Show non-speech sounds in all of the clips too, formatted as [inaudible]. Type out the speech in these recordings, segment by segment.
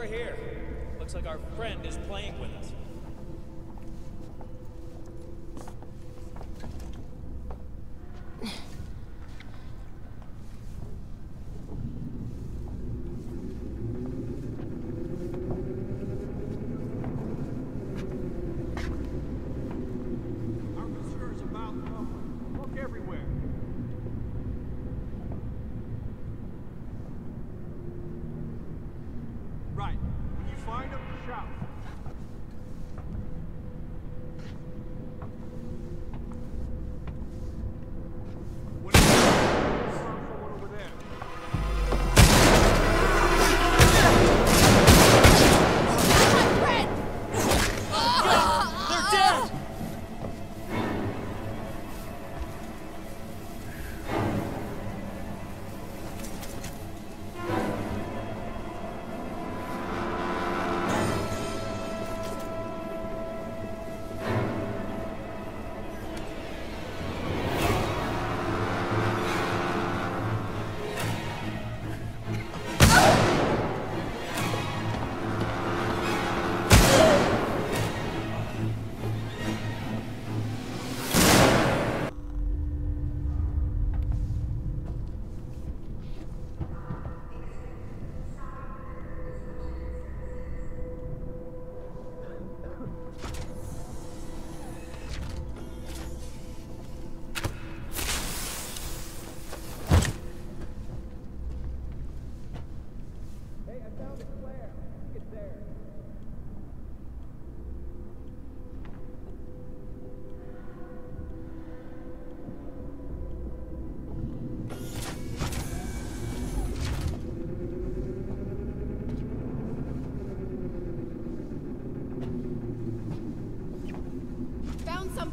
over here. Looks like our friend is playing with us.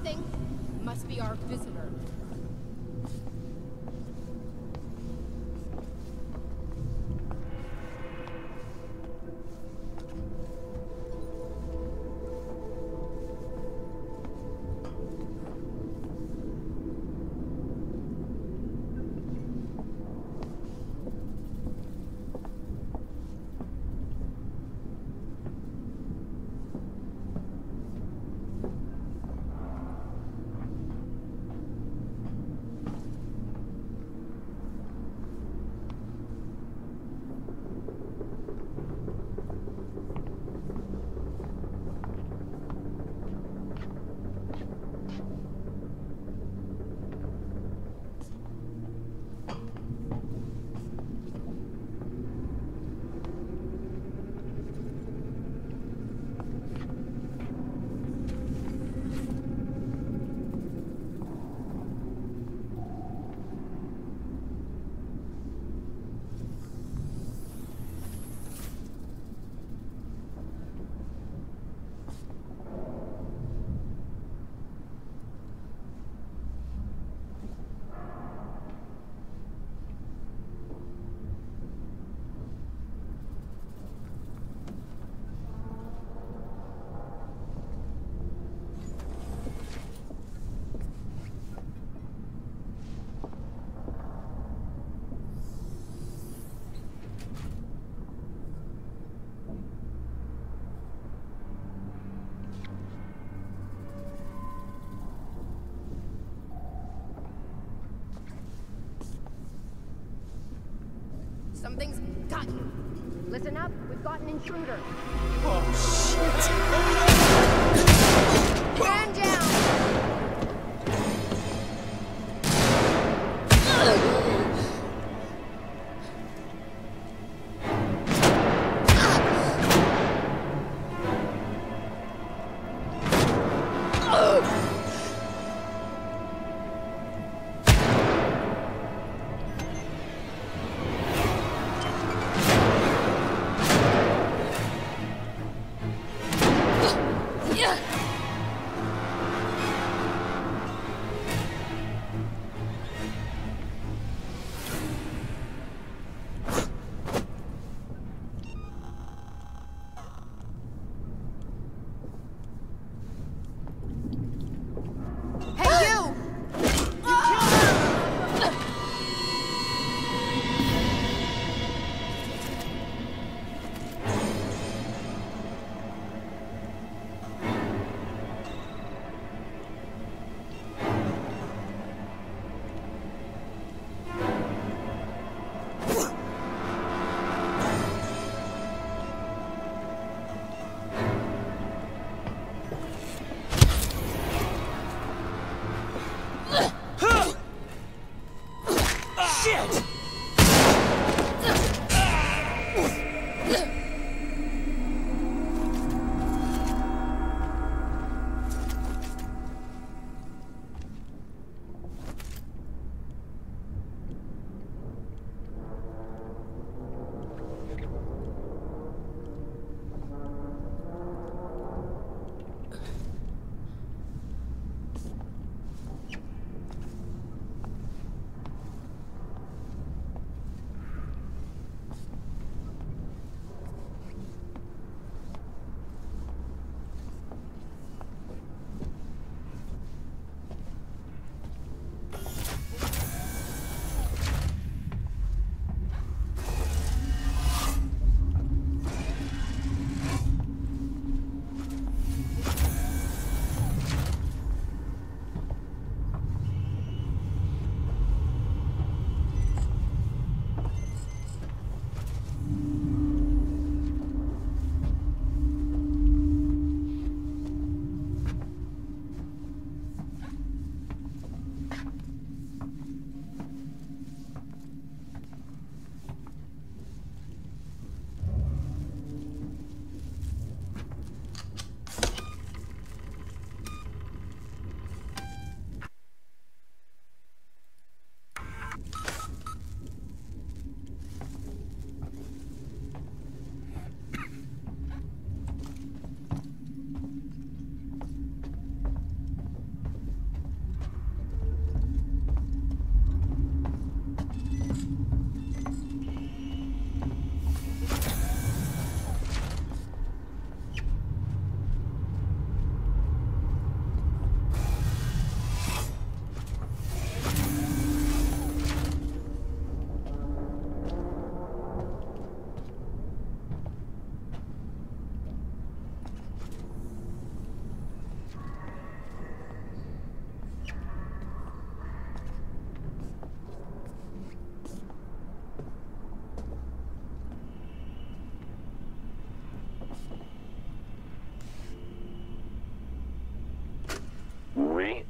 Something. Must be our visitor. Something's got you. Listen up, we've got an intruder. Oh, Man Ugh.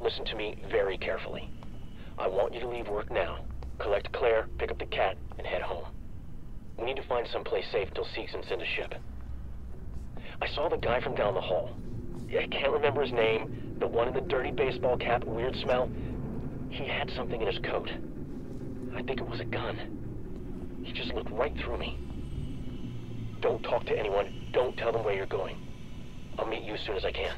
Listen to me very carefully. I want you to leave work now, collect Claire, pick up the cat, and head home. We need to find someplace safe until Seegson send a ship. I saw the guy from down the hall. I can't remember his name, the one in the dirty baseball cap, weird smell. He had something in his coat. I think it was a gun. He just looked right through me. Don't talk to anyone. Don't tell them where you're going. I'll meet you as soon as I can.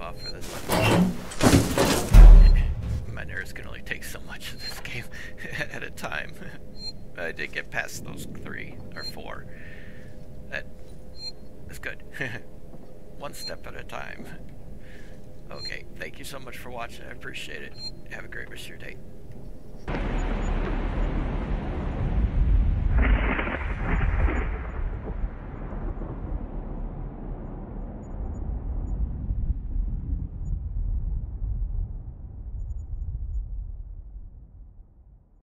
For this one. My nerves can only take so much of this game [laughs] at a time. I did get past those three or four. That is good. [laughs] One step at a time. Okay, thank you so much for watching. I appreciate it. Have a great rest of your day.